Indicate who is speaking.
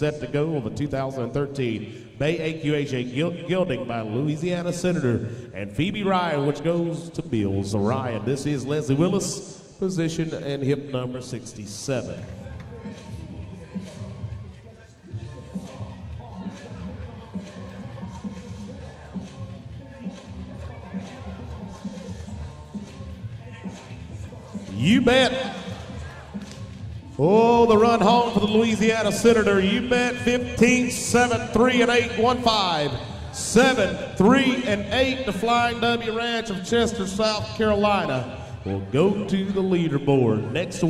Speaker 1: set to go on the 2013 Bay AQHA Gelding by Louisiana Senator and Phoebe Ryan, which goes to Bills Ryan. This is Leslie Willis, position and hip number 67. You bet. Oh, the run home for the Louisiana Senator. You bet 15, 7, 3, and 8, 1, 5. 7, 3, and 8. The Flying W Ranch of Chester, South Carolina will go to the leaderboard. Next